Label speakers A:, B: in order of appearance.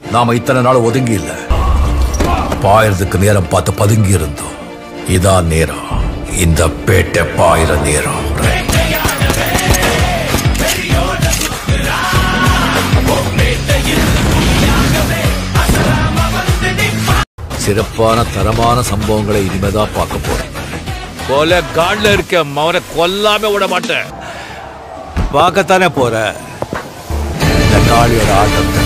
A: நாம இத்தனை நாள் ஒதுங்கி இல்ல பாயறதுக்கு நேரம் பார்த்து பதுங்கி இருந்தோம் இதான் நேரம். இந்த பேட்டை பாயிர நேரம். சிறப்பான தரமான சம்பவங்களை இனிமேதான் பார்க்க போறேன்
B: கொலை காட்ல இருக்க அவனை கொல்லாம விட மாட்டேன்.
A: பார்க்கத்தானே போற? இந்த காளியோட ஆட்டத்தை